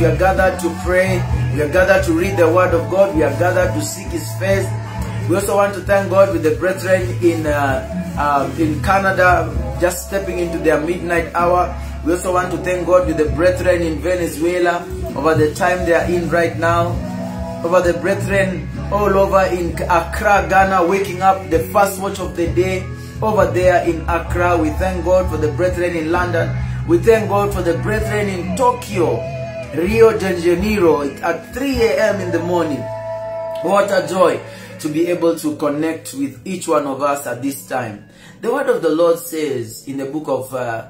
we are gathered to pray. We are gathered to read the word of God. We are gathered to seek his face. We also want to thank God with the brethren in, uh, uh, in Canada just stepping into their midnight hour. We also want to thank God with the brethren in Venezuela over the time they are in right now over the brethren all over in Accra, Ghana, waking up the first watch of the day over there in Accra. We thank God for the brethren in London. We thank God for the brethren in Tokyo, Rio de Janeiro at 3 a.m. in the morning. What a joy to be able to connect with each one of us at this time. The word of the Lord says in the book of uh,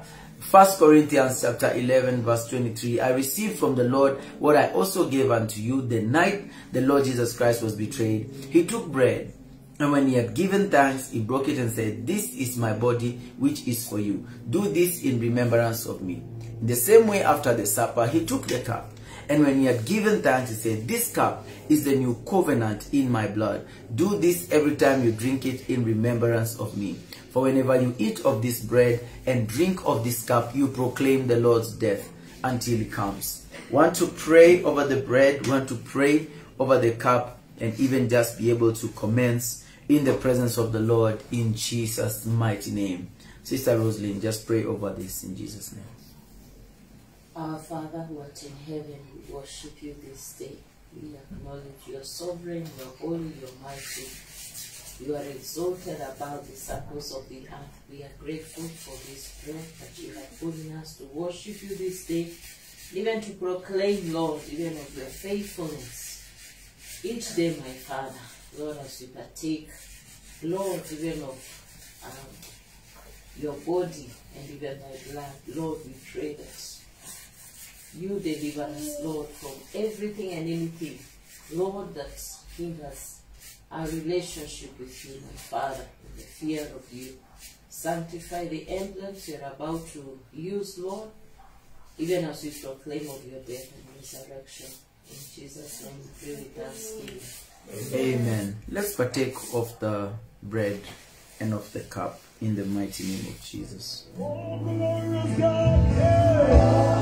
1 Corinthians chapter 11 verse 23, I received from the Lord what I also gave unto you the night the Lord Jesus Christ was betrayed. He took bread and when he had given thanks, he broke it and said, This is my body which is for you. Do this in remembrance of me. In the same way after the supper, he took the cup And when he had given thanks, he said, This cup is the new covenant in my blood. Do this every time you drink it in remembrance of me. For whenever you eat of this bread and drink of this cup, you proclaim the Lord's death until he comes. Want to pray over the bread, want to pray over the cup, and even just be able to commence in the presence of the Lord in Jesus' mighty name. Sister Rosalind, just pray over this in Jesus' name. Our Father who art in heaven, we worship you this day. We acknowledge you are sovereign, you are holy, you are mighty. You are exalted above the circles of the earth. We are grateful for this breath that you have given us to worship you this day, even to proclaim, Lord, even of your faithfulness. Each day, my Father, Lord, as we partake, Lord, even of um, your body and even thy blood, Lord, we pray that you deliver us, Lord, from everything and anything, Lord, that hinders our relationship with you, my Father, in the fear of you. Sanctify the emblems you're about to use, Lord, even as we proclaim of your death and resurrection. In Jesus' name we pray with thanksgiving. Amen. Let's partake of the bread and of the cup in the mighty name of Jesus. Let's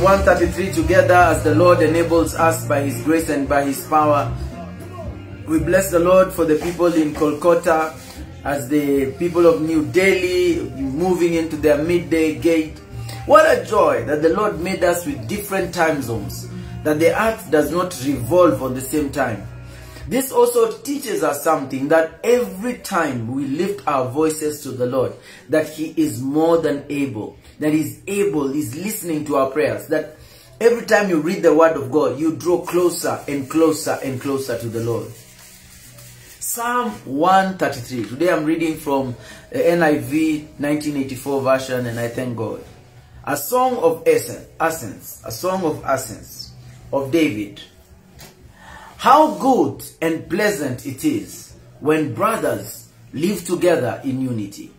133 together as the Lord enables us by His grace and by His power. We bless the Lord for the people in Kolkata as the people of New Delhi moving into their midday gate. What a joy that the Lord made us with different time zones, that the earth does not revolve on the same time. This also teaches us something that every time we lift our voices to the Lord, that He is more than able, that He's able, is listening to our prayers, that every time you read the Word of God, you draw closer and closer and closer to the Lord. Psalm 133. Today I'm reading from NIV 1984 version and I thank God. A song of ascents, ascents, a song of ascents of David. How good and pleasant it is when brothers live together in unity.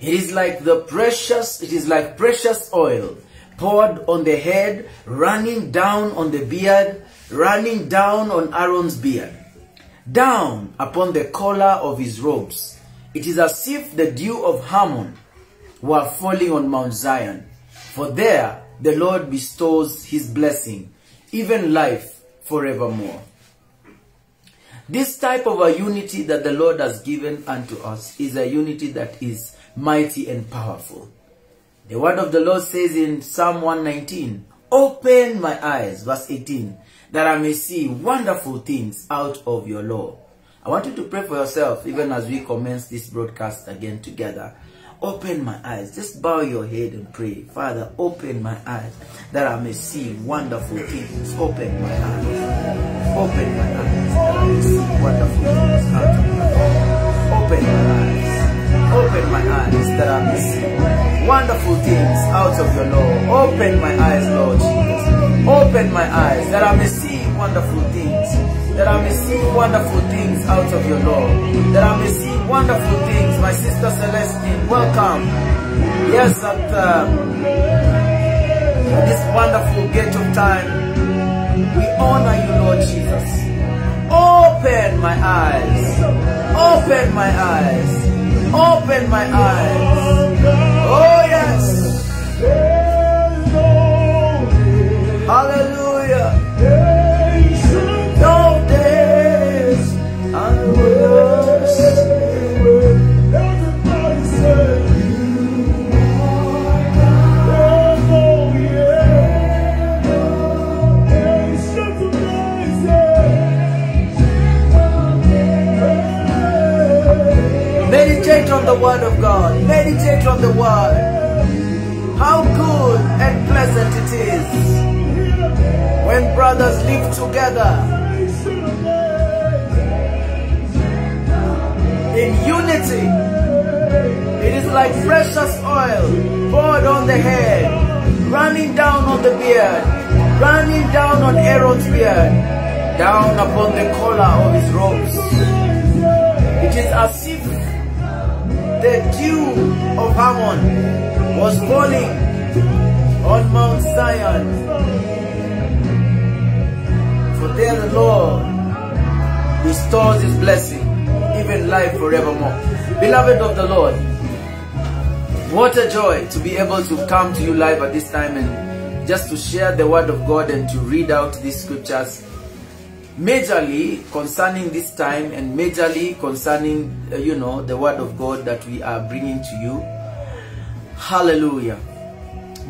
It is like the precious, it is like precious oil poured on the head, running down on the beard, running down on Aaron's beard, down upon the collar of his robes. It is as if the dew of Hermon were falling on Mount Zion. For there the Lord bestows his blessing, even life forevermore. This type of a unity that the Lord has given unto us is a unity that is mighty and powerful. The word of the Lord says in Psalm 119, Open my eyes, verse 18, that I may see wonderful things out of your law. I want you to pray for yourself even as we commence this broadcast again together. Open my eyes. Just bow your head and pray. Father, open my eyes that I may see wonderful things. Open my eyes. Open my eyes that I may see wonderful things out of your law. Open my eyes. Open my eyes that I may see wonderful things out of your law. Open my eyes, Lord Jesus. Open my eyes that I may see wonderful things. That I may see wonderful things out of your law. That I may see wonderful things. My sister Celestine, welcome. Yes, at, uh, this wonderful gate of time, we honor you, Lord Jesus. Open my eyes. Open my eyes. Open my eyes. Oh, yes. The word of God. Meditate on the word. How good and pleasant it is when brothers live together in unity. It is like precious oil poured on the head, running down on the beard, running down on Aaron's beard, down upon the collar of his robes. It is as the dew of Hermon was falling on Mount Zion. For there the Lord restores his blessing, even life forevermore. Beloved of the Lord, what a joy to be able to come to you live at this time and just to share the word of God and to read out these scriptures majorly concerning this time and majorly concerning uh, you know the word of god that we are bringing to you. Hallelujah.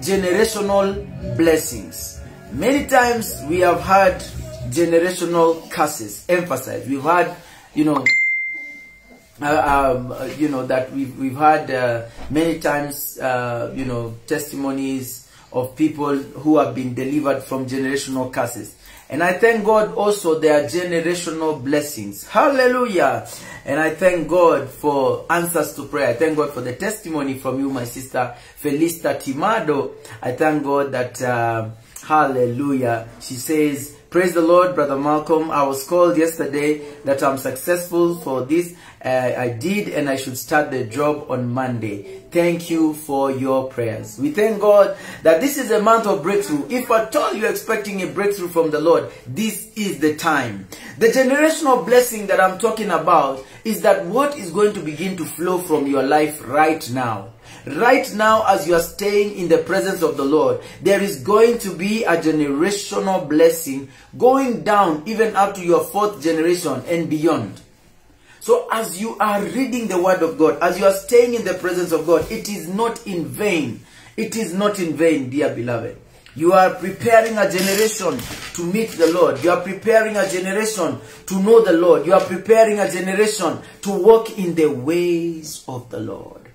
Generational blessings. Many times we have had generational curses emphasized we've had you know uh, um, uh, you know that we've, we've had uh, many times uh, you know testimonies of people who have been delivered from generational curses and I thank God also there are generational blessings. Hallelujah. And I thank God for answers to prayer. I thank God for the testimony from you, my sister Felista Timado. I thank God that, uh, hallelujah. She says, Praise the Lord, Brother Malcolm. I was called yesterday that I'm successful for this. Uh, I did and I should start the job on Monday. Thank you for your prayers. We thank God that this is a month of breakthrough. If at all you're expecting a breakthrough from the Lord, this is the time. The generational blessing that I'm talking about is that what is going to begin to flow from your life right now. Right now, as you are staying in the presence of the Lord, there is going to be a generational blessing going down even up to your fourth generation and beyond. So as you are reading the word of God, as you are staying in the presence of God, it is not in vain. It is not in vain, dear beloved. You are preparing a generation to meet the Lord. You are preparing a generation to know the Lord. You are preparing a generation to walk in the ways of the Lord.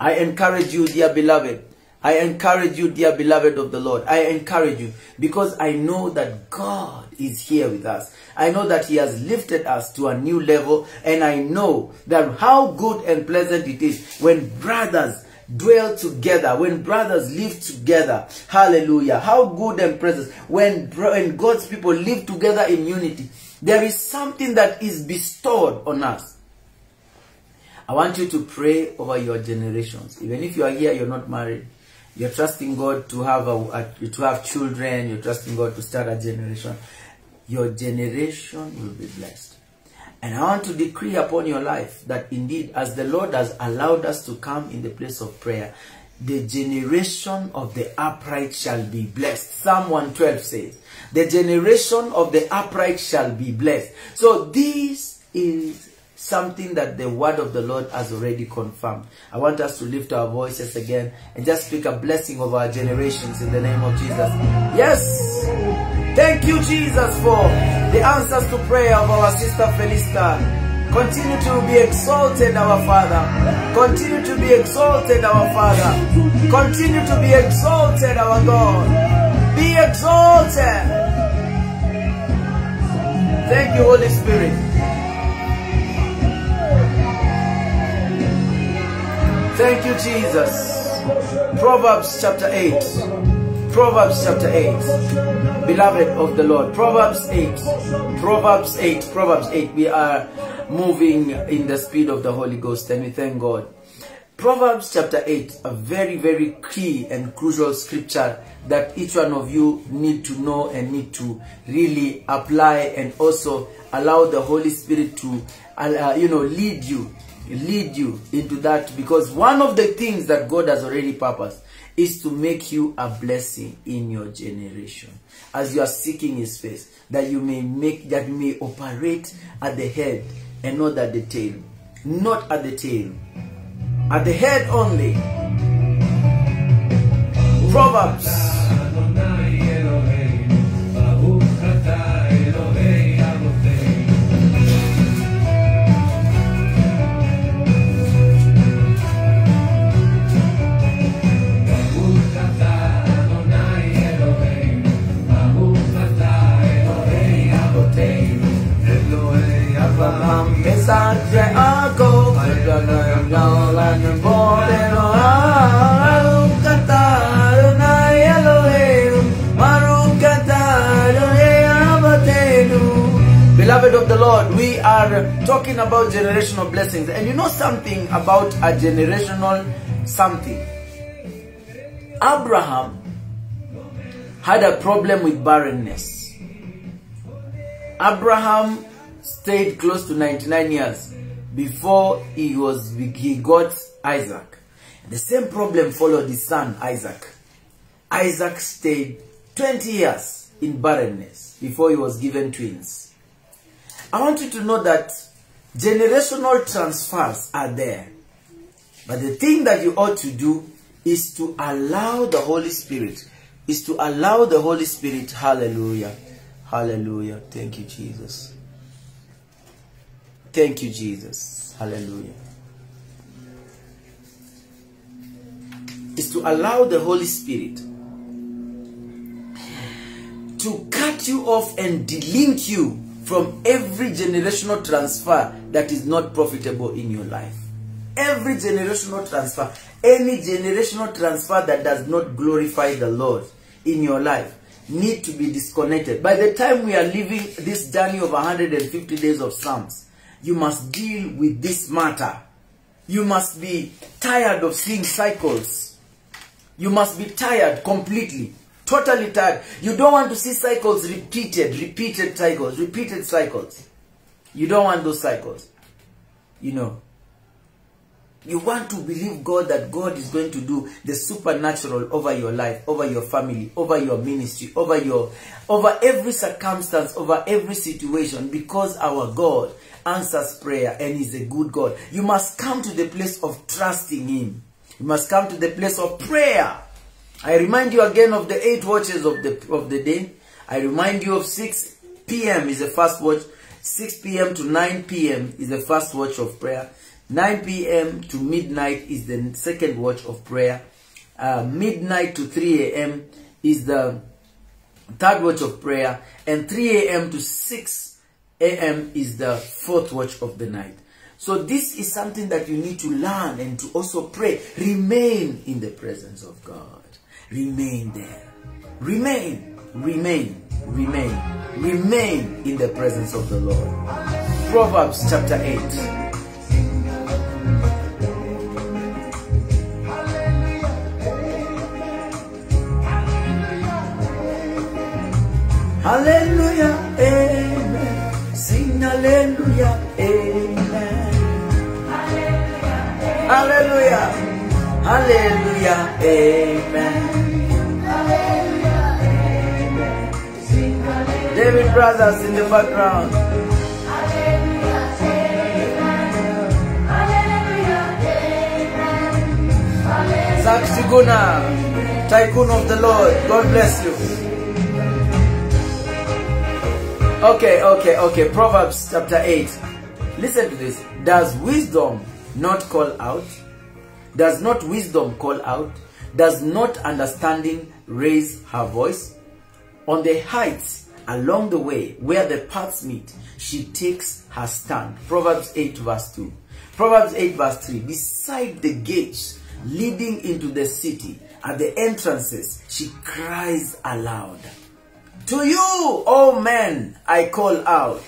I encourage you, dear beloved. I encourage you, dear beloved of the Lord. I encourage you because I know that God is here with us. I know that He has lifted us to a new level, and I know that how good and pleasant it is when brothers dwell together, when brothers live together. Hallelujah. How good and pleasant when, when God's people live together in unity. There is something that is bestowed on us. I want you to pray over your generations. Even if you are here, you're not married, you're trusting God to have a, a, to have children, you're trusting God to start a generation. Your generation will be blessed. And I want to decree upon your life that indeed, as the Lord has allowed us to come in the place of prayer, the generation of the upright shall be blessed. Psalm 112 says, the generation of the upright shall be blessed. So this is something that the word of the Lord has already confirmed. I want us to lift our voices again and just speak a blessing of our generations in the name of Jesus. Yes! Thank you, Jesus, for the answers to prayer of our sister Felista. Continue to be exalted, our Father. Continue to be exalted, our Father. Continue to be exalted, our God. Be exalted. Thank you, Holy Spirit. Thank you, Jesus. Proverbs chapter 8. Proverbs chapter 8. Beloved of the Lord. Proverbs 8. Proverbs 8. Proverbs 8. We are moving in the speed of the Holy Ghost and we thank God. Proverbs chapter 8, a very, very key and crucial scripture that each one of you need to know and need to really apply and also allow the Holy Spirit to, uh, you know, lead you, lead you into that because one of the things that God has already purposed is to make you a blessing in your generation as you are seeking his face that you may make that you may operate at the head and not at the tail not at the tail at the head only. Proverbs. Beloved of the Lord, we are talking about generational blessings. And you know something about a generational something? Abraham had a problem with barrenness. Abraham stayed close to 99 years before he was he got Isaac. The same problem followed his son Isaac. Isaac stayed 20 years in barrenness before he was given twins. I want you to know that generational transfers are there. But the thing that you ought to do is to allow the Holy Spirit, is to allow the Holy Spirit, hallelujah, hallelujah, thank you Jesus. Thank you, Jesus. Hallelujah. Is to allow the Holy Spirit to cut you off and delink you from every generational transfer that is not profitable in your life. Every generational transfer, any generational transfer that does not glorify the Lord in your life need to be disconnected. By the time we are leaving this journey of 150 days of Psalms, you must deal with this matter. You must be tired of seeing cycles. You must be tired completely. Totally tired. You don't want to see cycles repeated, repeated cycles, repeated cycles. You don't want those cycles. You know. You want to believe God that God is going to do the supernatural over your life, over your family, over your ministry, over your over every circumstance, over every situation because our God answers prayer and is a good God. You must come to the place of trusting him. You must come to the place of prayer. I remind you again of the eight watches of the of the day. I remind you of 6 p.m. is the first watch. 6 p.m. to 9 p.m. is the first watch of prayer. 9 p.m. to midnight is the second watch of prayer. Uh, midnight to 3 a.m. is the third watch of prayer. And 3 a.m. to 6 a.m. is the fourth watch of the night. So this is something that you need to learn and to also pray. Remain in the presence of God. Remain there. Remain, remain, remain, remain in the presence of the Lord. Proverbs chapter 8. Hallelujah, amen. Hallelujah. Amen. Hallelujah. Hallelujah. Amen. Amen. David brothers in the background. Zach Siguna, tycoon of the Lord, God bless you. Okay, okay, okay. Proverbs chapter 8. Listen to this. Does wisdom not call out? Does not wisdom call out? Does not understanding raise her voice? On the heights along the way where the paths meet, she takes her stand. Proverbs 8 verse 2. Proverbs 8 verse 3. Beside the gates leading into the city, at the entrances, she cries aloud. To you, O men, I call out.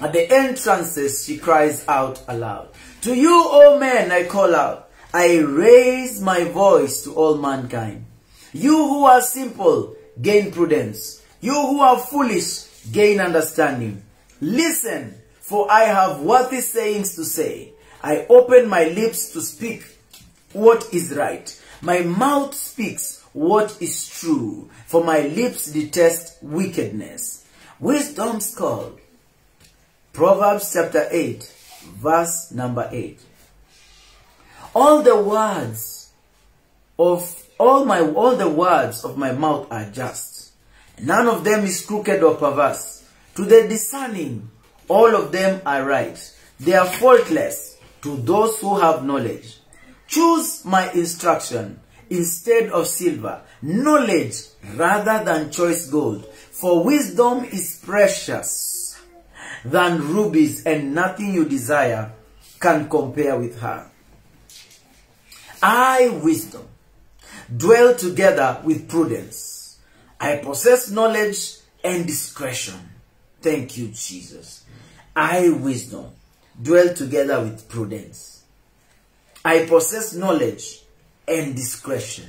At the entrances, she cries out aloud. To you, O men, I call out. I raise my voice to all mankind. You who are simple, gain prudence. You who are foolish, gain understanding. Listen, for I have worthy sayings to say. I open my lips to speak what is right. My mouth speaks what is true, for my lips detest wickedness. Wisdom's called. Proverbs chapter 8, verse number 8. All the words of all my all the words of my mouth are just. None of them is crooked or perverse. To the discerning, all of them are right. They are faultless to those who have knowledge. Choose my instruction instead of silver, knowledge rather than choice gold. For wisdom is precious than rubies, and nothing you desire can compare with her. I, wisdom, dwell together with prudence. I possess knowledge and discretion. Thank you, Jesus. I, wisdom, dwell together with prudence. I possess knowledge and discretion.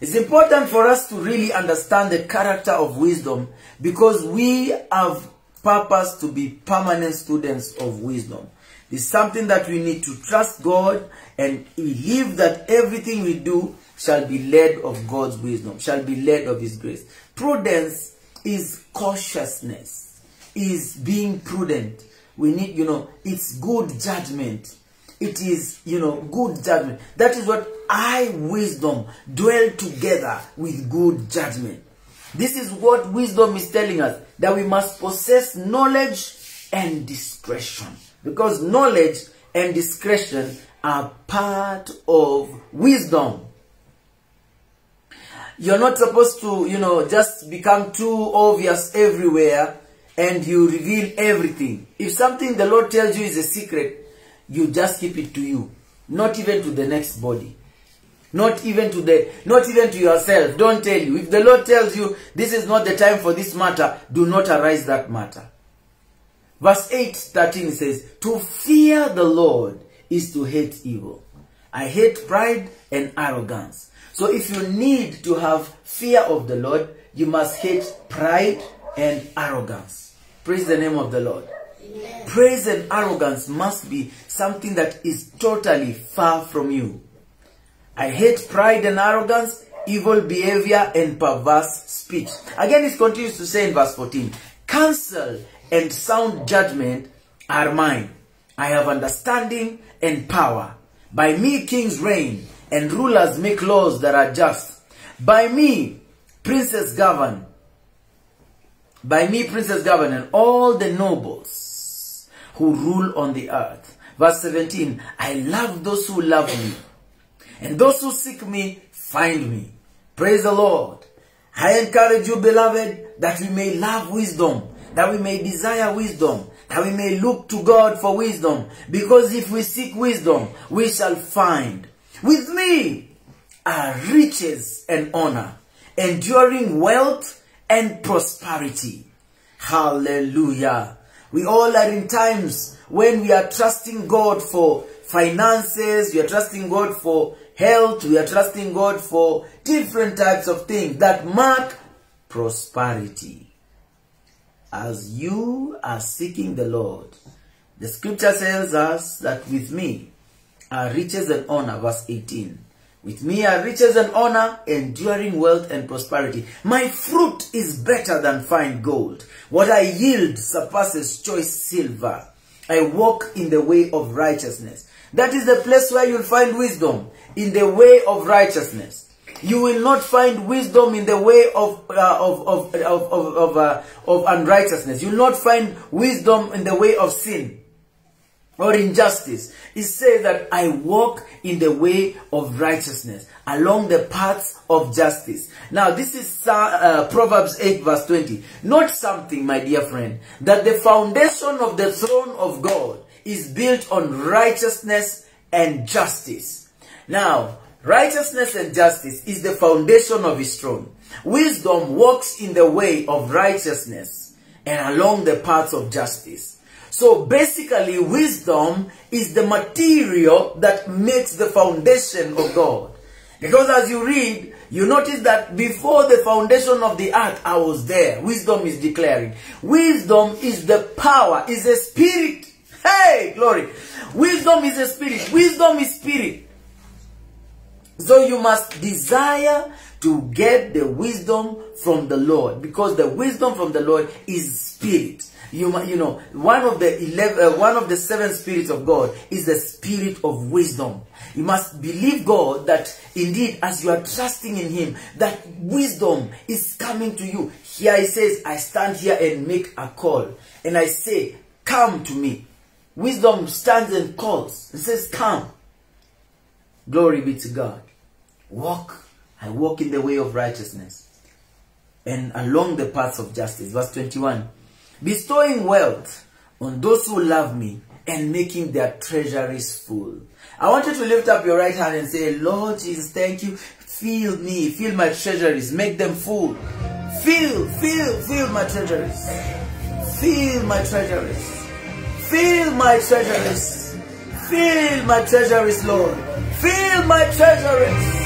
It's important for us to really understand the character of wisdom because we have purpose to be permanent students of wisdom. It's something that we need to trust God and believe that everything we do shall be led of God's wisdom, shall be led of His grace. Prudence is cautiousness, is being prudent. We need, you know, it's good judgment. It is, you know, good judgment. That is what I, wisdom, dwell together with good judgment. This is what wisdom is telling us that we must possess knowledge and discretion. Because knowledge and discretion are part of wisdom. You're not supposed to, you know, just become too obvious everywhere and you reveal everything. If something the Lord tells you is a secret, you just keep it to you. Not even to the next body. Not even to the, not even to yourself. Don't tell you. If the Lord tells you this is not the time for this matter, do not arise that matter. Verse 8, 13 says, To fear the Lord is to hate evil. I hate pride and arrogance. So if you need to have fear of the Lord, you must hate pride and arrogance. Praise the name of the Lord. Praise and arrogance must be something that is totally far from you. I hate pride and arrogance, evil behavior, and perverse speech. Again, it continues to say in verse 14, Counsel and sound judgment are mine. I have understanding and power. By me kings reign, and rulers make laws that are just. By me princes govern. By me princes govern, and all the nobles who rule on the earth. Verse 17, I love those who love me, and those who seek me find me. Praise the Lord. I encourage you, beloved, that we may love wisdom, that we may desire wisdom, that we may look to God for wisdom. Because if we seek wisdom, we shall find. With me are riches and honor, enduring wealth and prosperity. Hallelujah. We all are in times when we are trusting God for finances, we are trusting God for health, we are trusting God for different types of things that mark prosperity. As you are seeking the Lord, the scripture tells us that with me are riches and honor, verse 18. With me are riches and honor, enduring wealth and prosperity. My fruit is better than fine gold. What I yield surpasses choice silver. I walk in the way of righteousness That is the place where you'll find wisdom in the way of righteousness. You will not find wisdom in the way of uh, of of of of, of, uh, of unrighteousness. You will not find wisdom in the way of sin or injustice. It says that I walk in the way of righteousness along the paths of justice. Now, this is uh, Proverbs 8 verse 20. Not something, my dear friend, that the foundation of the throne of God is built on righteousness and justice. Now, righteousness and justice is the foundation of his throne. Wisdom walks in the way of righteousness and along the paths of justice. So basically, wisdom is the material that makes the foundation of God. Because as you read, you notice that before the foundation of the earth, I was there. Wisdom is declaring. Wisdom is the power, is a spirit. Hey, glory. Wisdom is a spirit. Wisdom is spirit. So you must desire to get the wisdom from the Lord because the wisdom from the Lord is spirit. You, you know, one of the 11, uh, one of the seven spirits of God is the spirit of wisdom. You must believe God that indeed as you are trusting in him, that wisdom is coming to you. Here he says, I stand here and make a call. And I say, come to me. Wisdom stands and calls. It says, come. Glory be to God. Walk. I walk in the way of righteousness and along the paths of justice. Verse 21 bestowing wealth on those who love me and making their treasuries full. I want you to lift up your right hand and say, Lord Jesus, thank you. Fill me, fill my treasuries, make them full. Fill, fill, fill my treasuries. Fill my treasuries. Fill my treasuries. Fill my treasuries, Lord. Fill my treasuries.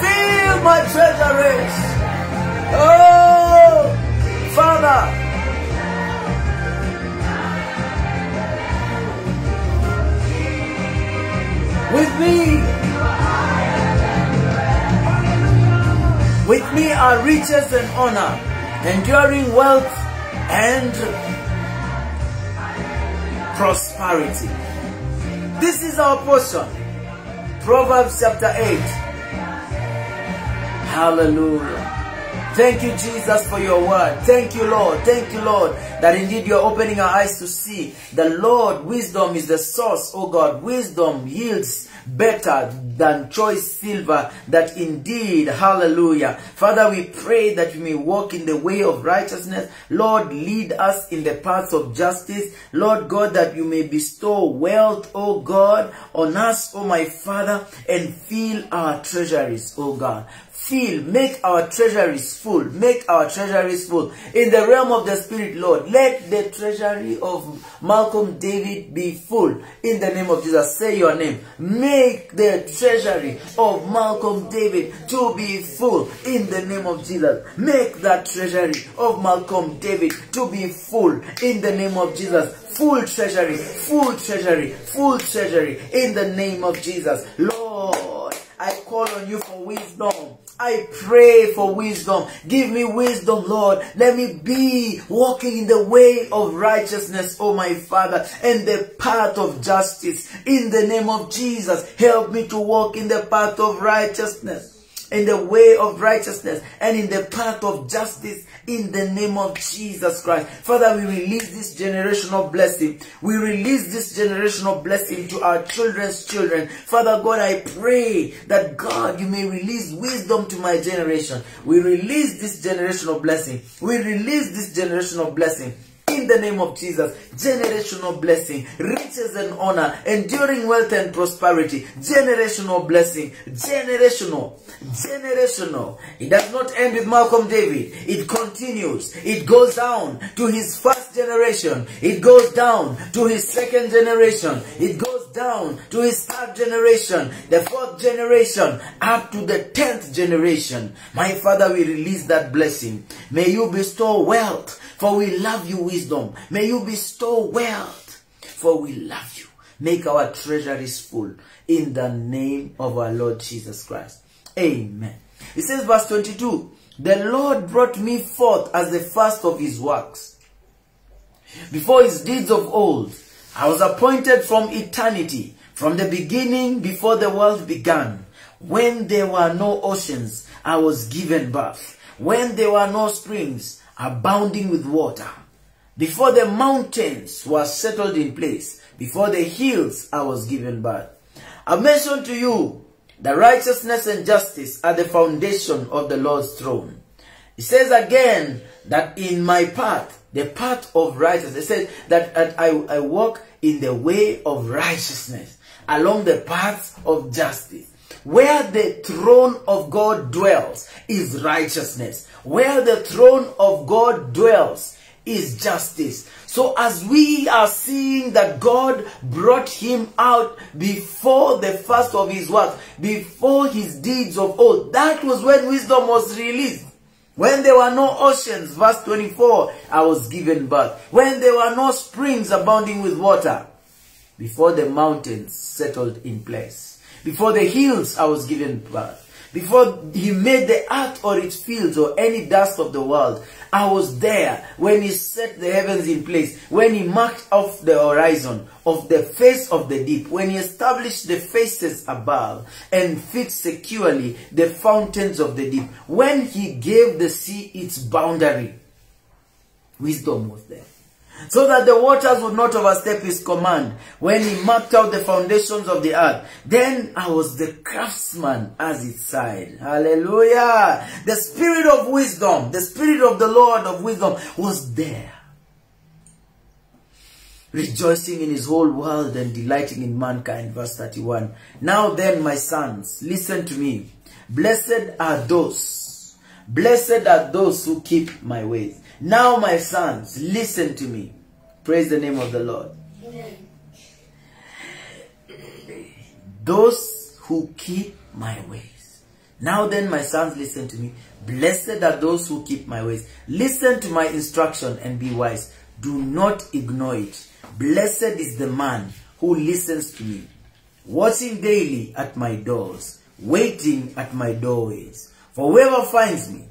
Fill my treasuries. Oh, Father. With me. With me are riches and honor, enduring wealth and prosperity. This is our portion. Proverbs chapter 8. Hallelujah. Thank you, Jesus, for your word. Thank you, Lord. Thank you, Lord, that indeed you're opening our eyes to see. The Lord, wisdom is the source, oh God. Wisdom yields better than choice silver that indeed hallelujah father we pray that we may walk in the way of righteousness lord lead us in the paths of justice lord god that you may bestow wealth oh god on us oh my father and fill our treasuries oh god fill, make our treasuries full, make our treasuries full. In the realm of the Spirit, Lord, let the treasury of Malcolm David be full. In the name of Jesus, say your name. Make the treasury of Malcolm David to be full. In the name of Jesus, make that treasury of Malcolm David to be full. In the name of Jesus, full treasury, full treasury, full treasury. In the name of Jesus, Lord, I call on you for wisdom. I pray for wisdom. Give me wisdom, Lord. Let me be walking in the way of righteousness, oh my Father, and the path of justice. In the name of Jesus, help me to walk in the path of righteousness in the way of righteousness and in the path of justice in the name of Jesus Christ. Father, we release this generational blessing. We release this generational blessing to our children's children. Father God, I pray that God, you may release wisdom to my generation. We release this generational blessing. We release this generational blessing in the name of Jesus. Generational blessing, riches and honor, enduring wealth and prosperity, generational blessing, generational, generational. It does not end with Malcolm David. It continues. It goes down to his first generation. It goes down to his second generation. It goes down to his third generation, the fourth generation, up to the tenth generation. My Father, we release that blessing. May you bestow wealth, for we love you, wisdom. May you bestow wealth, for we love you. Make our treasuries full in the name of our Lord Jesus Christ. Amen. It says, verse 22 The Lord brought me forth as the first of his works. Before his deeds of old, I was appointed from eternity, From the beginning, before the world began, when there were no oceans, I was given birth. When there were no springs abounding with water. Before the mountains were settled in place, before the hills I was given birth. I mentioned to you that righteousness and justice are the foundation of the Lord's throne. It says again that in my path, the path of righteousness, it says that, that I, I walk in the way of righteousness, along the paths of justice. Where the throne of God dwells is righteousness. Where the throne of God dwells is justice. So as we are seeing that God brought him out before the first of his works, before his deeds of old, that was when wisdom was released. When there were no oceans, verse 24, I was given birth. When there were no springs abounding with water, before the mountains settled in place, before the hills, I was given birth. Before he made the earth or its fields or any dust of the world, I was there when he set the heavens in place, when he marked off the horizon of the face of the deep, when he established the faces above and fixed securely the fountains of the deep, when he gave the sea its boundary. Wisdom was there so that the waters would not overstep his command when he marked out the foundations of the earth. Then I was the craftsman as its side. Hallelujah. The spirit of wisdom, the spirit of the Lord of wisdom was there. Rejoicing in his whole world and delighting in mankind. Verse 31. Now then, my sons, listen to me. Blessed are those. Blessed are those who keep my ways. Now, my sons, listen to me. Praise the name of the Lord. Those who keep my ways. Now then, my sons, listen to me. Blessed are those who keep my ways. Listen to my instruction and be wise. Do not ignore it. Blessed is the man who listens to me, watching daily at my doors, waiting at my doorways. For whoever finds me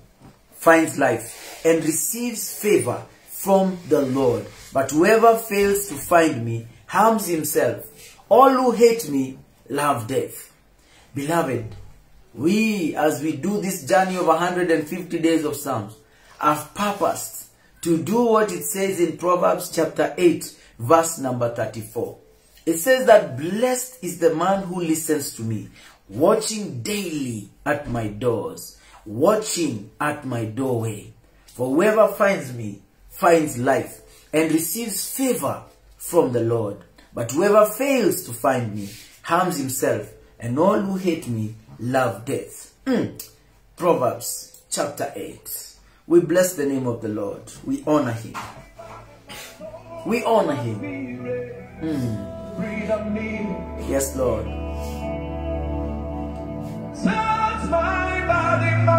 finds life and receives favor from the Lord. But whoever fails to find me harms himself. All who hate me love death. Beloved, we, as we do this journey of 150 days of Psalms, have purposed to do what it says in Proverbs chapter 8, verse number 34. It says that blessed is the man who listens to me, watching daily at my doors, watching at my doorway. For whoever finds me finds life and receives favor from the Lord. But whoever fails to find me harms himself, and all who hate me love death. Mm. Proverbs chapter 8. We bless the name of the Lord. We honor him. We honor him. Mm. Yes, Lord.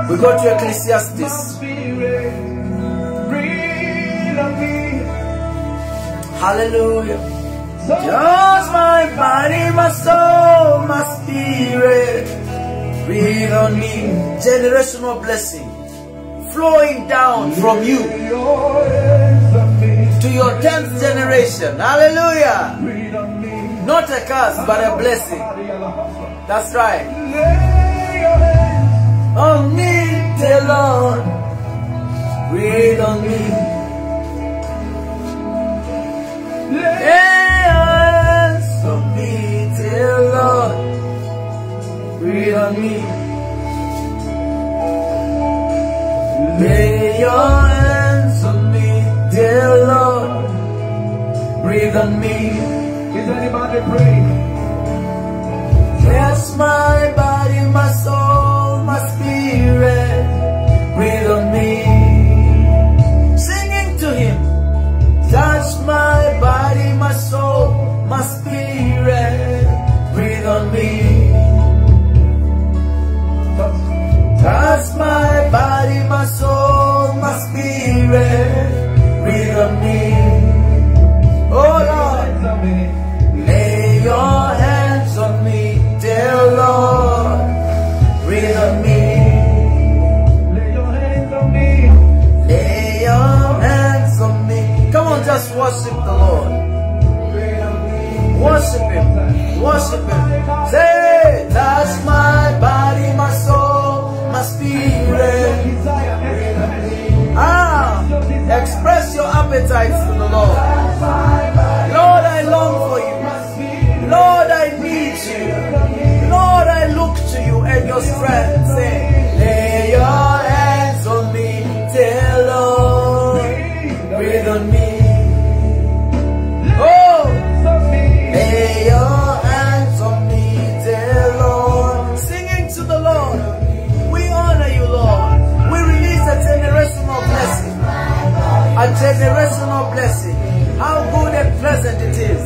We go to Ecclesiastes. Hallelujah. Just my body, my soul, my spirit. Breathe on me. Generational blessing flowing down from you to your 10th generation. Hallelujah. Not a curse, but a blessing. That's right. On me, dear Lord. Breathe on me. Lay hands on me, dear Lord. Breathe on me. Lay your hands on me, dear Lord. Breathe on me. Is anybody praying? Worship Him. Say, touch my body, my soul, my spirit. Ah, express your appetites to the Lord. Lord, I long for you. Lord, I need you. Lord, I look to you and your strength. Say, generational blessing. How good and pleasant it is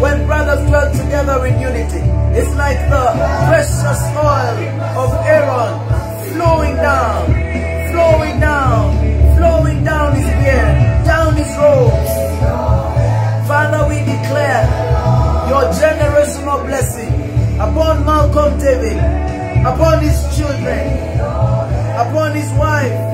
when brothers dwell together in unity. It's like the precious oil of Aaron flowing down, flowing down, flowing down his beard, down his robes. Father, we declare your generational blessing upon Malcolm David, upon his children, upon his wife.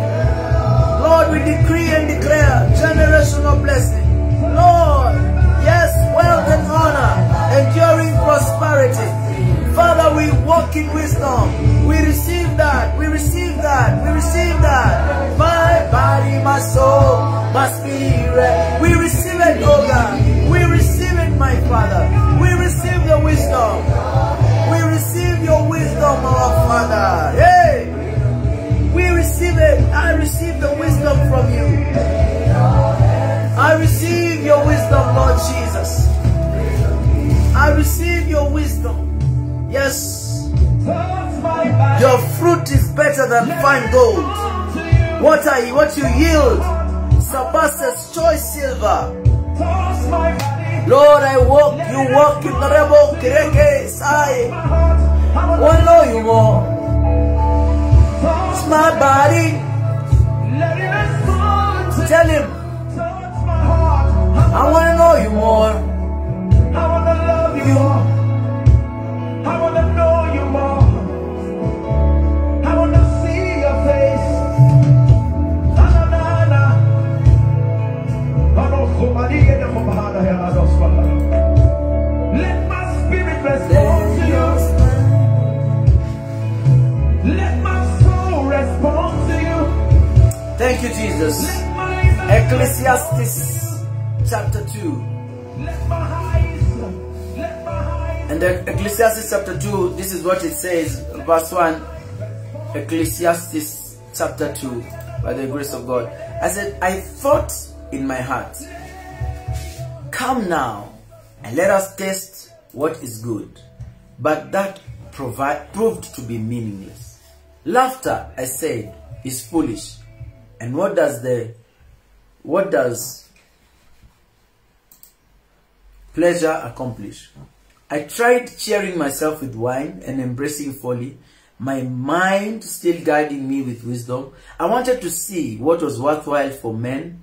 Lord, we decree and declare generational blessing. Lord, yes, wealth and honor, enduring prosperity. Father, we walk in wisdom. We receive that. We receive that. We receive that. My body, my soul, my spirit. We receive it, oh God. We receive it, my Father. We receive the wisdom. We receive your wisdom, our Father. Hey! We receive it. I receive the wisdom from you. I receive your wisdom, Lord Jesus. I receive your wisdom. Yes. Your fruit is better than fine gold. What are you? What you yield surpasses choice silver. Lord, I walk, you walk in the rebel kireke I want to know you more. It's my body. Tell him, I want to know you more. I wanna love you more. I wanna know you more. I wanna see your face. Na na na na. Ano. Let my spirit respond to you. Let my soul respond to you. Thank you, Jesus. Let Ecclesiastes chapter 2. let my eyes, let my eyes. And Ecclesiastes chapter 2, this is what it says, verse 1. Ecclesiastes chapter 2, by the grace of God. I said, I thought in my heart, Come now, and let us test what is good. But that provi- proved to be meaningless. Laughter, I said, is foolish. And what does the what does pleasure accomplish? I tried cheering myself with wine and embracing folly, my mind still guiding me with wisdom. I wanted to see what was worthwhile for men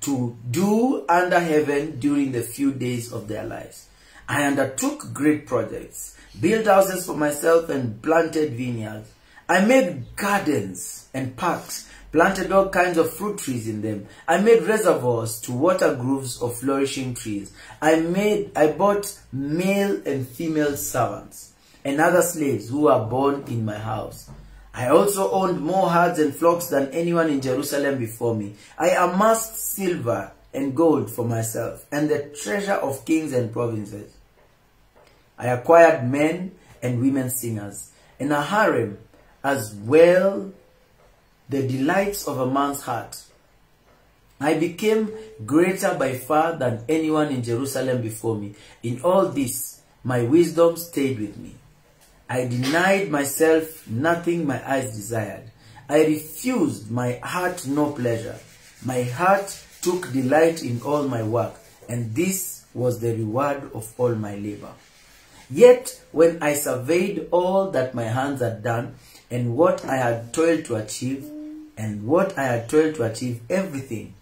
to do under heaven during the few days of their lives. I undertook great projects, built houses for myself and planted vineyards. I made gardens and parks, planted all kinds of fruit trees in them. I made reservoirs to water groves of flourishing trees. I made, I bought male and female servants and other slaves who were born in my house. I also owned more herds and flocks than anyone in Jerusalem before me. I amassed silver and gold for myself and the treasure of kings and provinces. I acquired men and women singers and a harem as well the delights of a man's heart. I became greater by far than anyone in Jerusalem before me. In all this, my wisdom stayed with me. I denied myself nothing my eyes desired. I refused my heart no pleasure. My heart took delight in all my work, and this was the reward of all my labor. Yet when I surveyed all that my hands had done, and what I had toiled to achieve, and what I had toiled to achieve, everything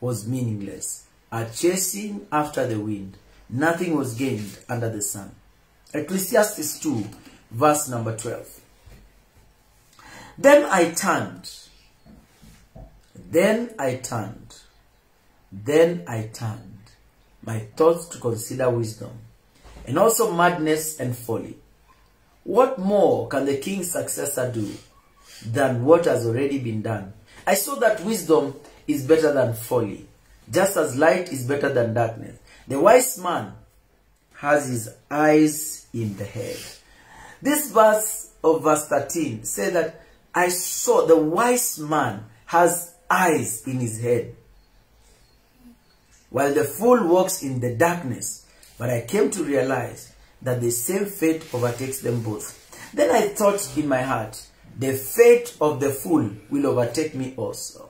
was meaningless, a chasing after the wind. Nothing was gained under the sun. Ecclesiastes 2, verse number 12. Then I turned. Then I turned. Then I turned my thoughts to consider wisdom. and also madness and folly. What more can the king's successor do than what has already been done? I saw that wisdom is better than folly, just as light is better than darkness. The wise man has his eyes in the head. This verse of verse 13 says that I saw the wise man has eyes in his head, while the fool walks in the darkness. But I came to realize that the same fate overtakes them both. Then I thought in my heart, the fate of the fool will overtake me also.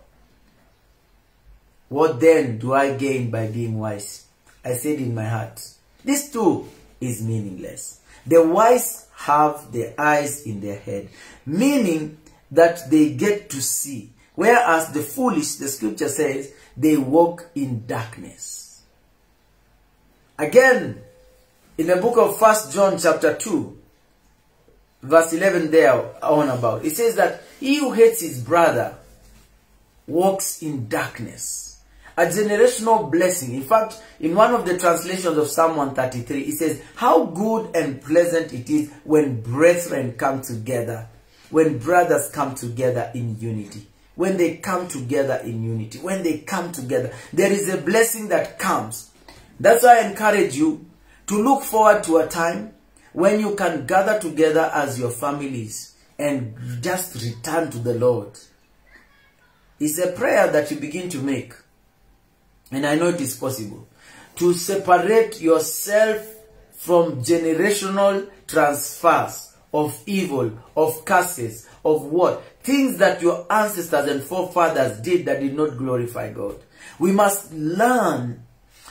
What then do I gain by being wise? I said in my heart, this too is meaningless. The wise have their eyes in their head, meaning that they get to see. Whereas the foolish, the scripture says, they walk in darkness. Again, in the book of First John chapter 2, verse 11 there on about, it says that he who hates his brother walks in darkness. A generational blessing. In fact, in one of the translations of Psalm 133, it says, How good and pleasant it is when brethren come together, when brothers come together in unity. When they come together in unity, when they come together, there is a blessing that comes. That's why I encourage you to look forward to a time when you can gather together as your families and just return to the Lord. It's a prayer that you begin to make. And I know it is possible to separate yourself from generational transfers of evil, of curses, of what? Things that your ancestors and forefathers did that did not glorify God. We must learn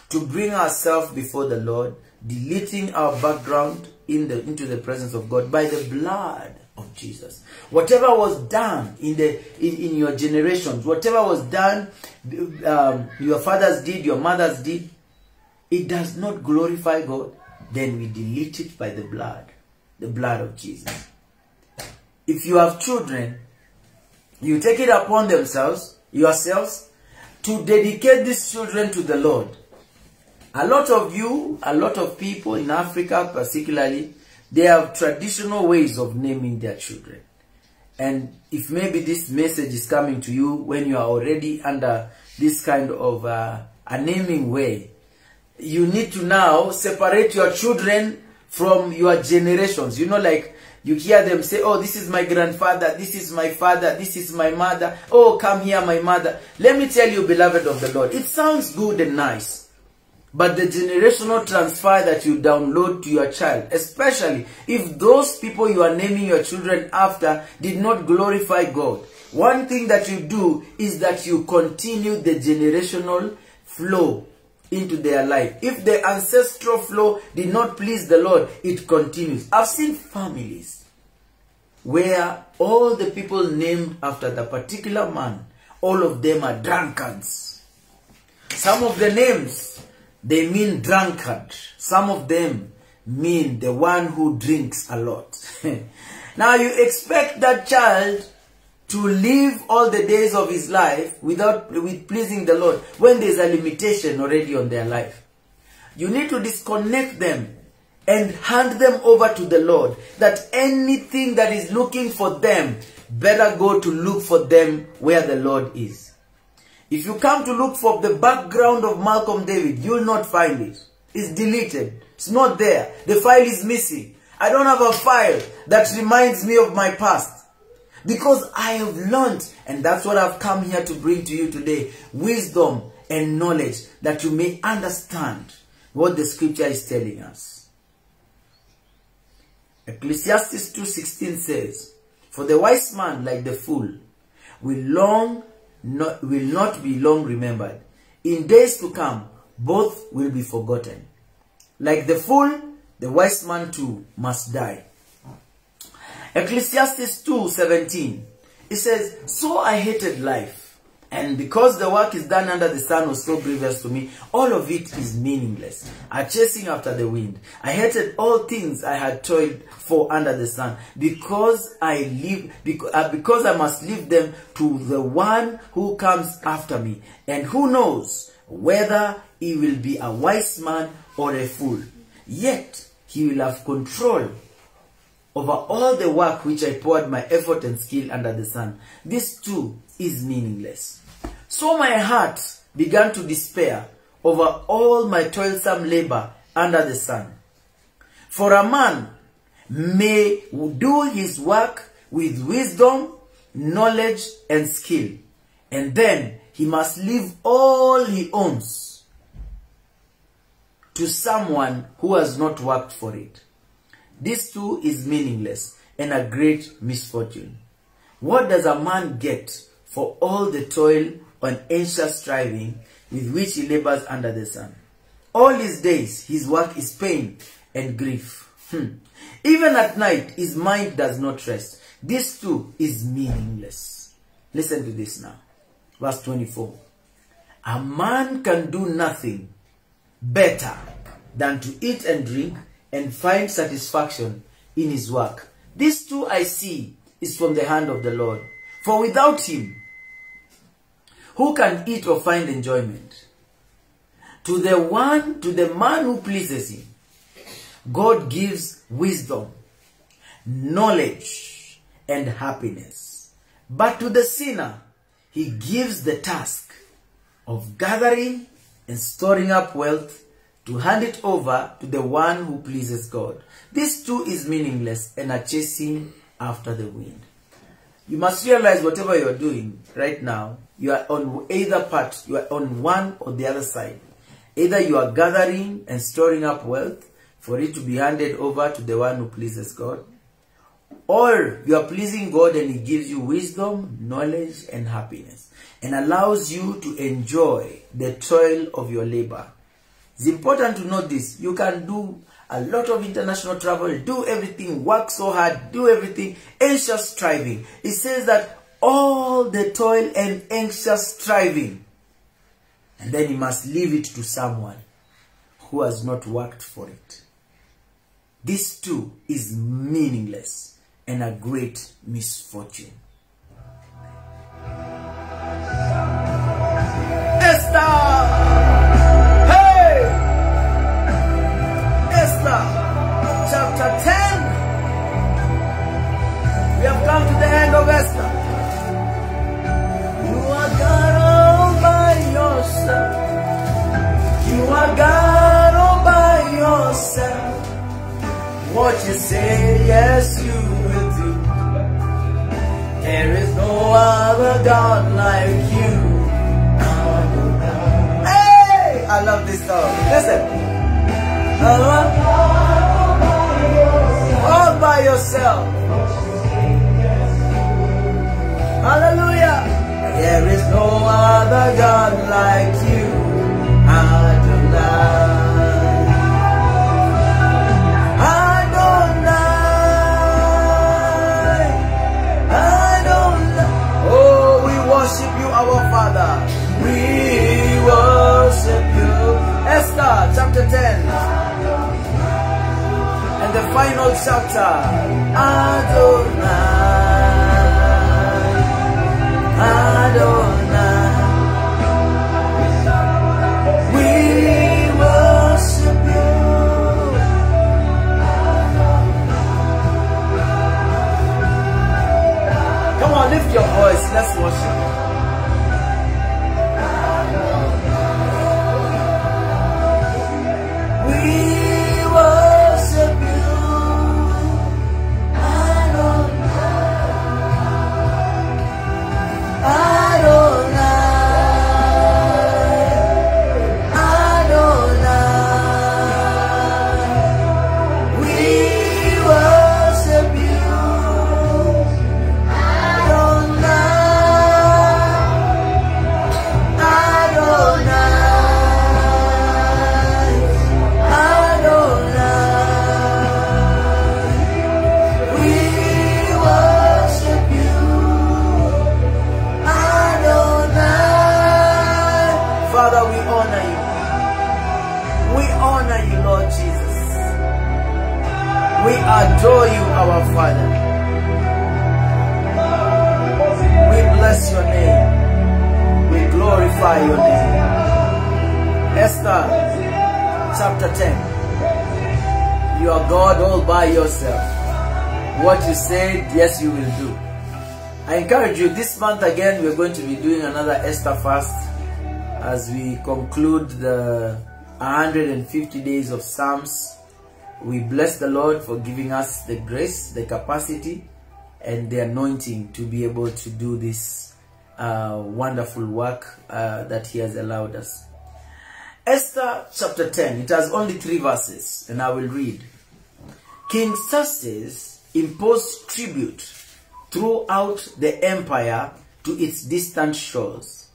to bring ourselves before the Lord, deleting our background in the, into the presence of God by the blood of Jesus. Whatever was done in the in, in your generations, whatever was done, um, your fathers did, your mothers did, it does not glorify God. Then we delete it by the blood, the blood of Jesus. If you have children, you take it upon themselves, yourselves, to dedicate these children to the Lord. A lot of you, a lot of people in Africa particularly, they have traditional ways of naming their children. And if maybe this message is coming to you when you are already under this kind of uh, a naming way, you need to now separate your children from your generations. You know, like you hear them say, Oh, this is my grandfather, this is my father, this is my mother. Oh, come here, my mother. Let me tell you, beloved of the Lord, it sounds good and nice. But the generational transfer that you download to your child, especially if those people you are naming your children after did not glorify God, one thing that you do is that you continue the generational flow into their life. If the ancestral flow did not please the Lord, it continues. I've seen families where all the people named after the particular man, all of them are drunkards. Some of the names they mean drunkard. Some of them mean the one who drinks a lot. now you expect that child to live all the days of his life without with pleasing the Lord when there's a limitation already on their life. You need to disconnect them and hand them over to the Lord. That anything that is looking for them better go to look for them where the Lord is. If you come to look for the background of Malcolm David, you will not find it. It's deleted. It's not there. The file is missing. I don't have a file that reminds me of my past. Because I have learned, and that's what I've come here to bring to you today, wisdom and knowledge that you may understand what the scripture is telling us. Ecclesiastes 2.16 says, For the wise man, like the fool, will long not, will not be long remembered. In days to come, both will be forgotten. Like the fool, the wise man too must die. Ecclesiastes 2.17 It says, So I hated life, and because the work is done under the sun was so grievous to me, all of it is meaningless. I'm chasing after the wind. I hated all things I had toiled for under the sun, because I live, uh, because I must leave them to the one who comes after me, and who knows whether he will be a wise man or a fool. Yet he will have control over all the work which I poured my effort and skill under the sun. This too is meaningless. So my heart began to despair over all my toilsome labor under the sun. For a man may do his work with wisdom, knowledge, and skill, and then he must leave all he owns to someone who has not worked for it. This too is meaningless and a great misfortune. What does a man get for all the toil and anxious striving with which he labors under the sun? All his days, his work is pain and grief. Hmm. Even at night, his mind does not rest. This too is meaningless. Listen to this now. Verse 24. A man can do nothing better than to eat and drink and find satisfaction in his work. This too I see is from the hand of the Lord. For without him, who can eat or find enjoyment? To the one, to the man who pleases him, God gives wisdom, knowledge, and happiness. But to the sinner, he gives the task of gathering and storing up wealth to hand it over to the one who pleases God. This too is meaningless and a chasing after the wind. You must realize whatever you are doing right now, you are on either part, you are on one or the other side. Either you are gathering and storing up wealth for it to be handed over to the one who pleases God, or you are pleasing God and He gives you wisdom, knowledge, and happiness, and allows you to enjoy the toil of your labor. It's important to note this. You can do a lot of international travel, do everything, work so hard, do everything, anxious striving. It says that all the toil and anxious striving, and then you must leave it to someone who has not worked for it. This too is meaningless and a great misfortune. Esther! You are God all by yourself. What you say, yes, you will do. There is no other God like you. Hey! I love this song. Listen. Uh-huh. All by yourself. Hallelujah. There is no other God like you. Adonai. Adonai. Adonai. Oh, we worship you, our Father. We worship you. Esther chapter 10. And the final chapter. Adonai. Adonai. Come on, lift your voice. Let's worship. Encourage you this month again, we're going to be doing another Esther fast as we conclude the 150 days of Psalms. We bless the Lord for giving us the grace, the capacity, and the anointing to be able to do this uh, wonderful work uh, that He has allowed us. Esther chapter 10, it has only three verses, and I will read. King Xerxes imposed tribute throughout the empire to its distant shores,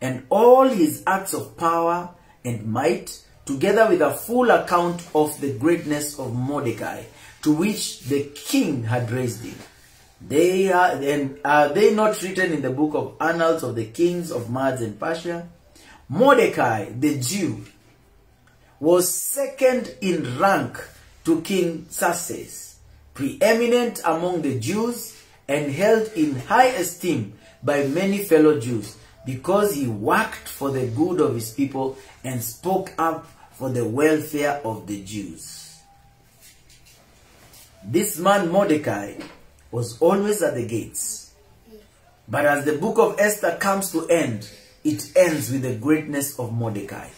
and all his acts of power and might, together with a full account of the greatness of Mordecai, to which the king had raised him. They are, are they not written in the book of annals of the kings of Medes and Persia? Mordecai, the Jew, was second in rank to King Xerxes, preeminent among the Jews and held in high esteem by many fellow Jews because he worked for the good of his people and spoke up for the welfare of the Jews. This man Mordecai was always at the gates. But as the book of Esther comes to end, it ends with the greatness of Mordecai.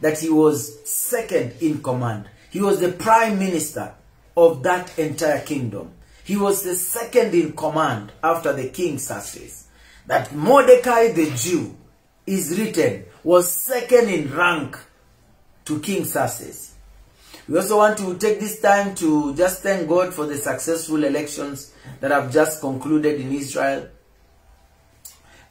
That he was second in command. He was the prime minister of that entire kingdom. He was the second in command after the king Xerxes. That Mordecai the Jew is written was second in rank to King Xerxes. We also want to take this time to just thank God for the successful elections that have just concluded in Israel.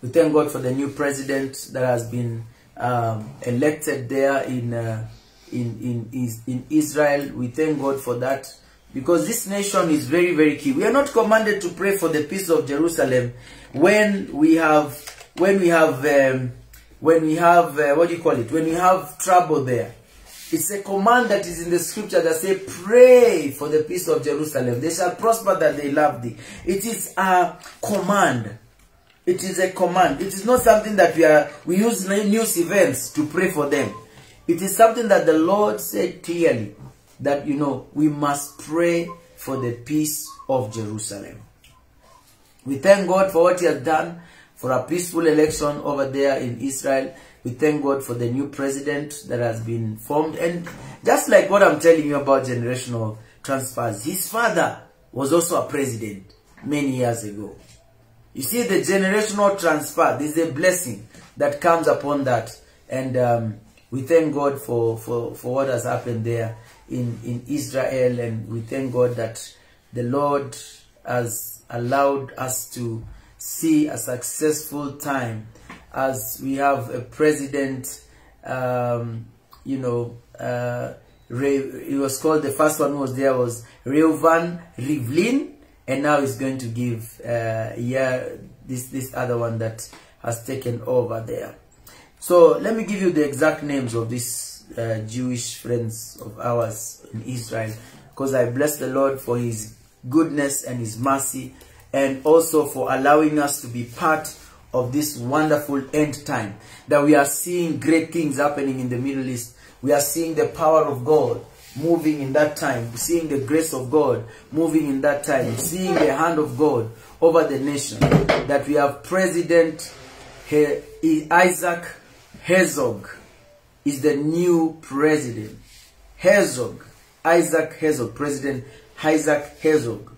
We thank God for the new president that has been um, elected there in, uh, in, in, in Israel. We thank God for that because this nation is very, very key. We are not commanded to pray for the peace of Jerusalem when we have, when we have, um, when we have, uh, what do you call it? When we have trouble there. It's a command that is in the scripture that say, pray for the peace of Jerusalem. They shall prosper that they love thee. It is a command. It is a command. It is not something that we are, we use news events to pray for them. It is something that the Lord said clearly that, you know, we must pray for the peace of Jerusalem. We thank God for what he has done for a peaceful election over there in Israel. We thank God for the new president that has been formed. And just like what I'm telling you about generational transfers, his father was also a president many years ago. You see, the generational transfer, there's a blessing that comes upon that. And um, we thank God for, for, for what has happened there in, in Israel. And we thank God that the Lord has allowed us to see a successful time as we have a president, um, you know, uh, it was called, the first one was there was Reuven Rivlin, and now he's going to give, uh, yeah, this, this other one that has taken over there. So let me give you the exact names of these uh, Jewish friends of ours in Israel, because I bless the Lord for his goodness and his mercy, and also for allowing us to be part of this wonderful end time that we are seeing great things happening in the Middle East. We are seeing the power of God moving in that time, seeing the grace of God moving in that time, seeing the hand of God over the nation. That we have President Isaac Herzog is the new president. Herzog, Isaac Herzog, President Isaac Herzog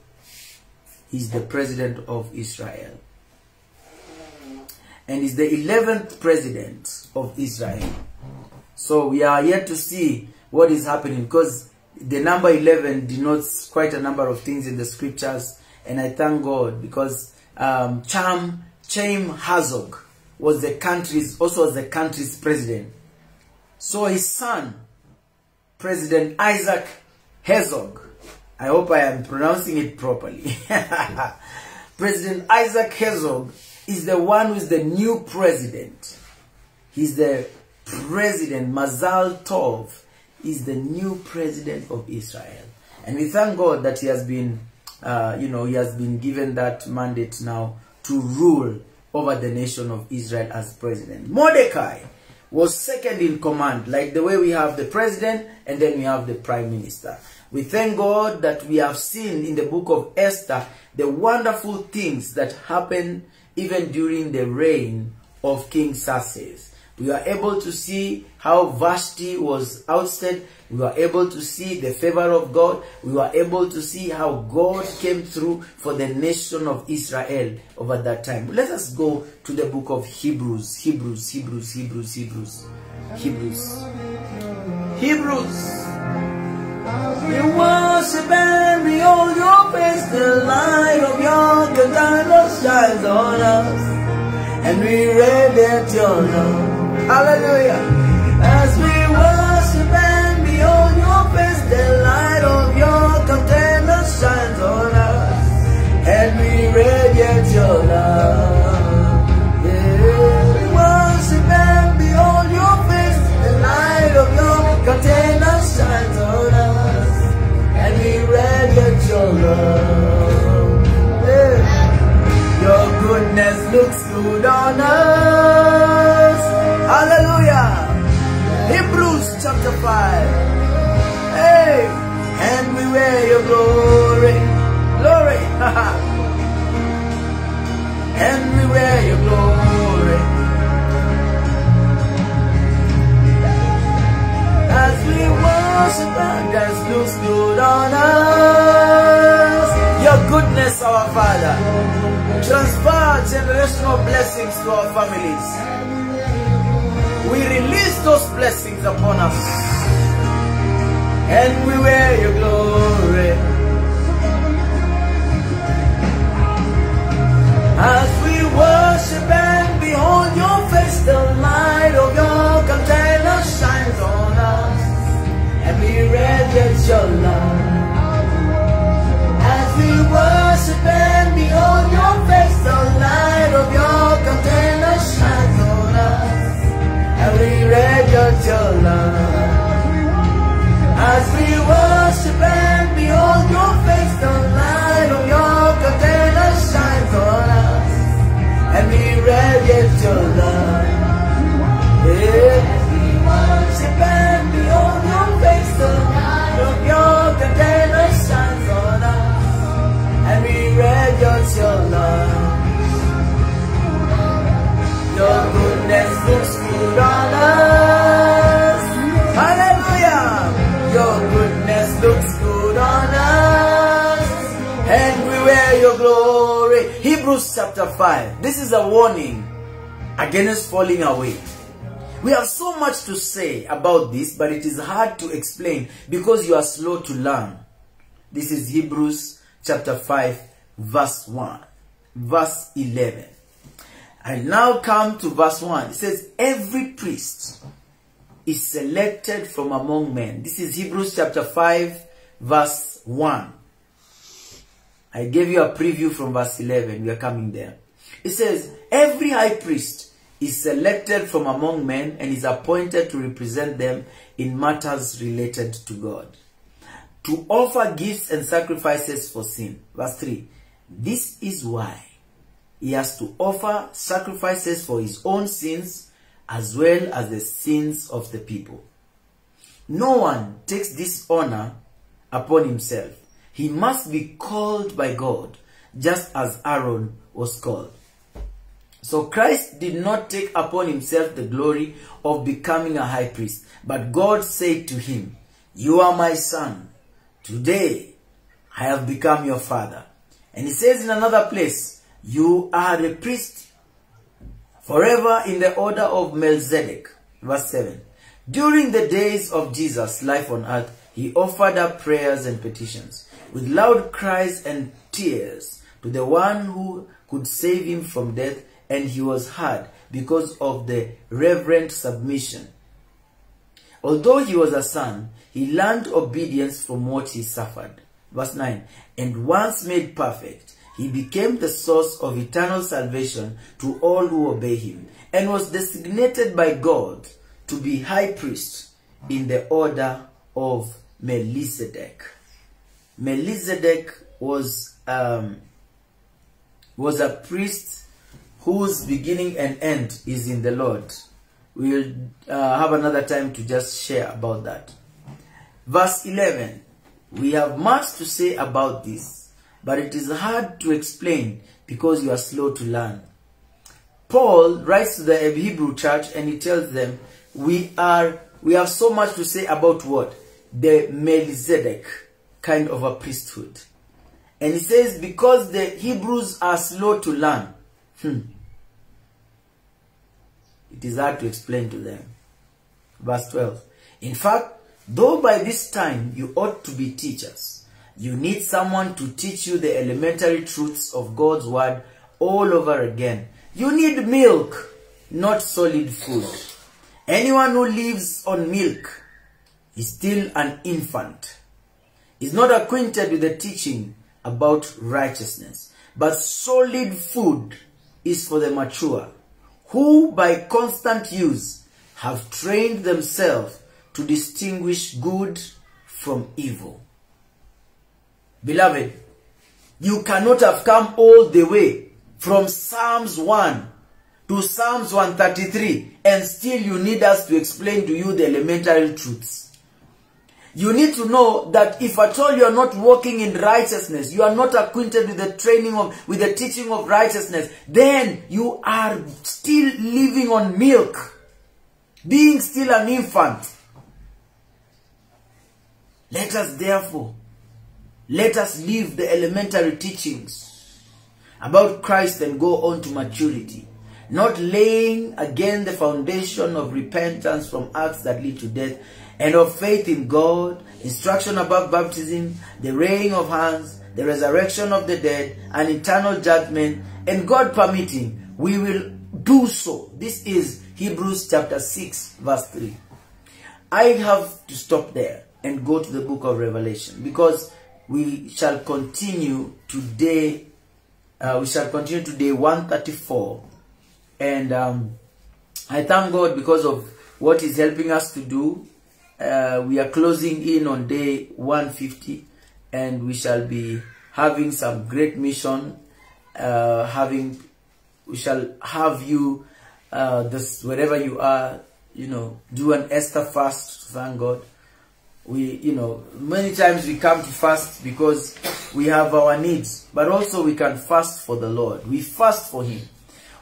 is the president of Israel and is the 11th president of Israel. So we are yet to see what is happening because the number 11 denotes quite a number of things in the scriptures and I thank God because um, Cham Chaim Herzog was the country's also was the country's president. So his son, President Isaac Herzog, I hope I am pronouncing it properly. President Isaac Herzog is the one who is the new president. He's the president, Mazal Tov, is the new president of Israel. And we thank God that he has been, uh, you know, he has been given that mandate now to rule over the nation of Israel as president. Mordecai was second in command, like the way we have the president and then we have the prime minister. We thank God that we have seen in the book of Esther the wonderful things that happened even during the reign of King Xerxes. We are able to see how Vashti was ousted. We were able to see the favor of God. We were able to see how God came through for the nation of Israel over that time. Let us go to the book of Hebrews. Hebrews, Hebrews, Hebrews, Hebrews, Hebrews. Hebrews. We worship and your face, the light of your shines on us, and we radiate your love. Hallelujah. As we worship and behold your face, the light of your countenance shines on us, and we radiate your love. Yeah. We worship and behold your face, the light of your countenance shines on us, and we radiate your love. Goodness looks good on us. Hallelujah. Hebrews chapter 5. Hey, and we wear your glory. Glory. and we wear your glory. As we worship and looks good on us. Goodness, our Father. Transfer generational blessings to our families. We release those blessings upon us. And we wear your glory. As we worship and behold your face, the light of your countenance shines on us. And we radiate your love. Worship and behold your face, the light of your shines on us. And we your love. As we worship and behold your face, the light of your countenance shines on us. And we radiate your love. Yeah. As we worship and behold your face, the light of your countenance. Radiate your love. Your goodness looks good on us. Hallelujah. Your goodness looks good on us. And we wear your glory. Hebrews chapter 5. This is a warning against falling away. We have so much to say about this, but it is hard to explain because you are slow to learn. This is Hebrews chapter 5, verse 1, verse 11. I now come to verse 1. It says, Every priest is selected from among men. This is Hebrews chapter 5, verse 1. I gave you a preview from verse 11. We are coming there. It says, Every high priest is selected from among men and is appointed to represent them in matters related to God. To offer gifts and sacrifices for sin. Verse 3. This is why he has to offer sacrifices for his own sins as well as the sins of the people. No one takes this honor upon himself. He must be called by God, just as Aaron was called. So Christ did not take upon himself the glory of becoming a high priest, but God said to him, You are my son. Today I have become your father. And he says in another place, You are a priest forever in the order of Melchizedek. Verse 7. During the days of Jesus' life on earth, he offered up prayers and petitions with loud cries and tears to the one who could save him from death, and he was heard because of the reverent submission. Although he was a son, he learned obedience from what he suffered. Verse 9. And once made perfect, he became the source of eternal salvation to all who obey him, and was designated by God to be high priest in the order of Melchizedek. Melchizedek was um, was a priest whose beginning and end is in the Lord. We'll uh, have another time to just share about that. Verse 11. We have much to say about this, but it is hard to explain because you are slow to learn. Paul writes to the Hebrew church and he tells them, we are, we have so much to say about what? The Melchizedek kind of a priesthood. And he says, because the Hebrews are slow to learn, hmm, it is hard to explain to them. Verse 12. In fact, though by this time you ought to be teachers, you need someone to teach you the elementary truths of God's word all over again. You need milk, not solid food. Anyone who lives on milk is still an infant, is not acquainted with the teaching about righteousness. But solid food is for the mature, who by constant use have trained themselves to distinguish good from evil. Beloved, you cannot have come all the way from Psalms 1 to Psalms 133 and still you need us to explain to you the elementary truths. You need to know that if at all you are not walking in righteousness, you are not acquainted with the training of, with the teaching of righteousness, then you are still living on milk, being still an infant. Let us therefore, let us leave the elementary teachings about Christ and go on to maturity, not laying again the foundation of repentance from acts that lead to death and of faith in God, instruction about baptism, the laying of hands, the resurrection of the dead, and eternal judgment, and God permitting, we will do so. This is Hebrews chapter 6, verse 3. I have to stop there and go to the book of Revelation because we shall continue today. Uh, we shall continue today 134 and um, I thank God because of what He's helping us to do. Uh, we are closing in on day 150 and we shall be having some great mission. Uh, having, we shall have you, uh, this wherever you are, you know, do an Esther fast. Thank God. We, you know, many times we come to fast because we have our needs, but also we can fast for the Lord. We fast for Him.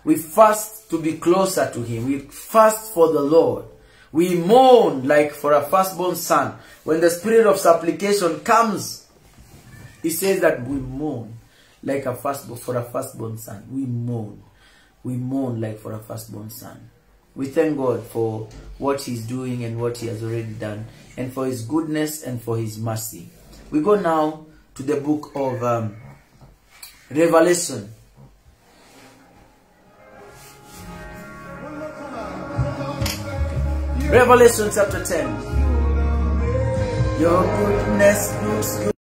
We fast to be closer to Him. We fast for the Lord. We mourn like for a firstborn son. When the spirit of supplication comes, He says that we mourn like a firstborn for a firstborn son. We mourn. We mourn like for a firstborn son. We thank God for what He's doing and what He has already done, and for His goodness and for His mercy. We go now to the book of um, Revelation. Revelation chapter 10. Your goodness looks good,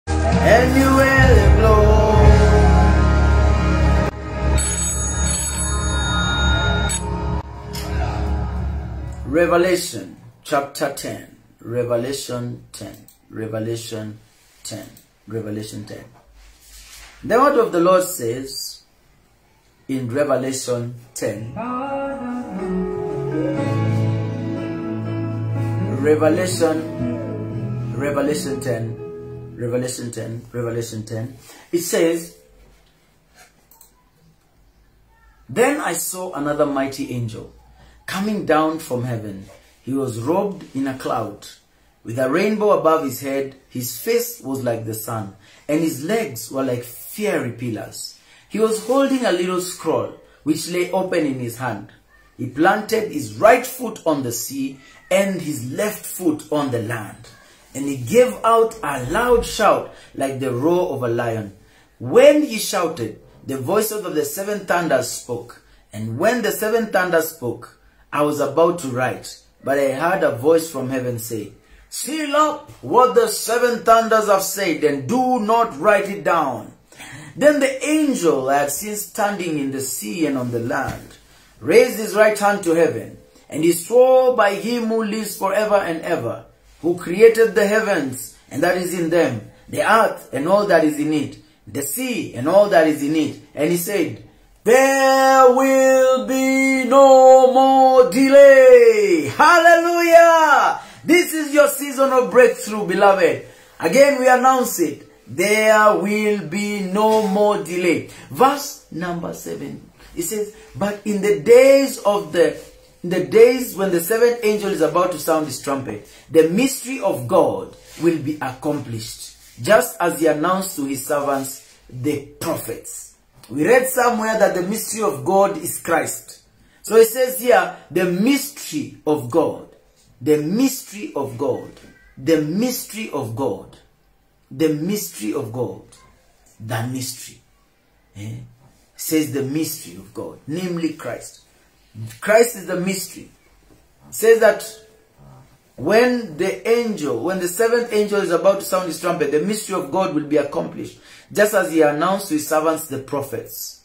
Revelation chapter 10. Revelation 10. Revelation 10. Revelation 10. The word of the Lord says in Revelation 10. Revelation, Revelation 10, Revelation 10, Revelation 10. It says, Then I saw another mighty angel coming down from heaven. He was robed in a cloud, with a rainbow above his head. His face was like the sun, and his legs were like fiery pillars. He was holding a little scroll, which lay open in his hand. He planted his right foot on the sea and his left foot on the land. And he gave out a loud shout like the roar of a lion. When he shouted, the voices of the seven thunders spoke. And when the seven thunders spoke, I was about to write, but I heard a voice from heaven say, Seal up what the seven thunders have said and do not write it down. Then the angel I had seen standing in the sea and on the land raised his right hand to heaven, and he swore by him who lives forever and ever, who created the heavens and that is in them, the earth and all that is in it, the sea and all that is in it. And he said, There will be no more delay. Hallelujah! This is your season of breakthrough, beloved. Again, we announce it. There will be no more delay. Verse number seven. It says, But in the days of the the days when the seventh angel is about to sound his trumpet, the mystery of God will be accomplished, just as he announced to his servants, the prophets. We read somewhere that the mystery of God is Christ. So it says here, the mystery of God, the mystery of God, the mystery of God, the mystery of God, the mystery. Eh? Says the mystery of God, namely Christ. Christ is the mystery. Says that when the angel, when the seventh angel is about to sound his trumpet, the mystery of God will be accomplished, just as he announced to his servants, the prophets.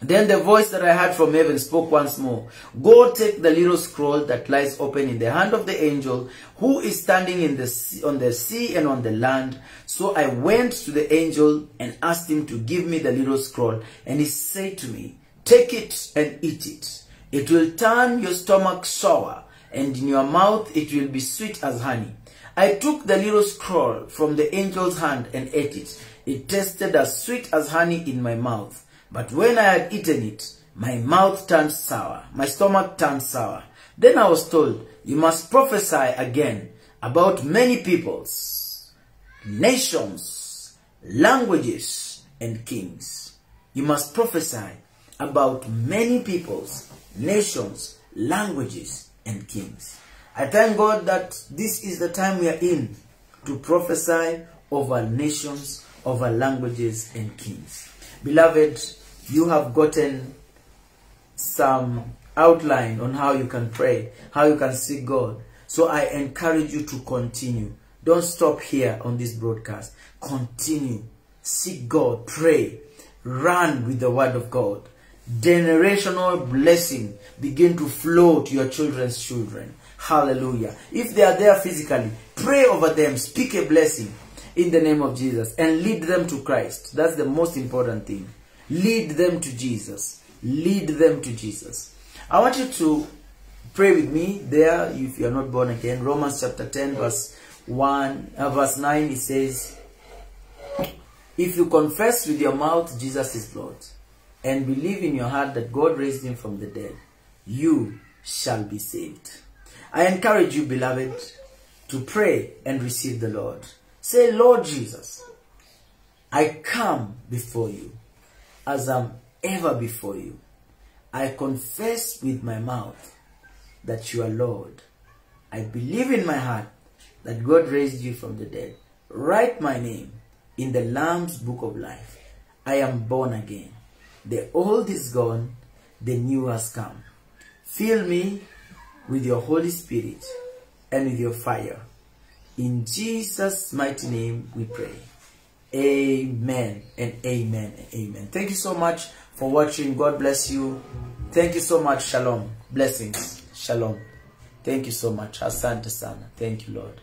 Then the voice that I heard from heaven spoke once more. Go take the little scroll that lies open in the hand of the angel who is standing in the sea, on the sea and on the land. So I went to the angel and asked him to give me the little scroll. And he said to me, Take it and eat it. It will turn your stomach sour, and in your mouth it will be sweet as honey. I took the little scroll from the angel's hand and ate it. It tasted as sweet as honey in my mouth. But when I had eaten it, my mouth turned sour, my stomach turned sour. Then I was told, You must prophesy again about many peoples, nations, languages, and kings. You must prophesy about many peoples, nations, languages, and kings. I thank God that this is the time we are in to prophesy over nations, over languages, and kings. Beloved, you have gotten some outline on how you can pray, how you can seek God. So I encourage you to continue. Don't stop here on this broadcast. Continue. Seek God. Pray. Run with the word of God. Generational blessing begin to flow to your children's children. Hallelujah. If they are there physically, pray over them. Speak a blessing in the name of Jesus and lead them to Christ. That's the most important thing. Lead them to Jesus. Lead them to Jesus. I want you to pray with me there if you are not born again. Romans chapter 10 verse 1 uh, verse 9 it says if you confess with your mouth Jesus is Lord and believe in your heart that God raised him from the dead you shall be saved. I encourage you beloved to pray and receive the Lord. Say Lord Jesus I come before you as I'm ever before you. I confess with my mouth that you are Lord. I believe in my heart that God raised you from the dead. Write my name in the Lamb's book of life. I am born again. The old is gone, the new has come. Fill me with your Holy Spirit and with your fire. In Jesus' mighty name we pray. Amen and amen and amen. Thank you so much for watching. God bless you. Thank you so much. Shalom. Blessings. Shalom. Thank you so much. Asante sana. Thank you, Lord.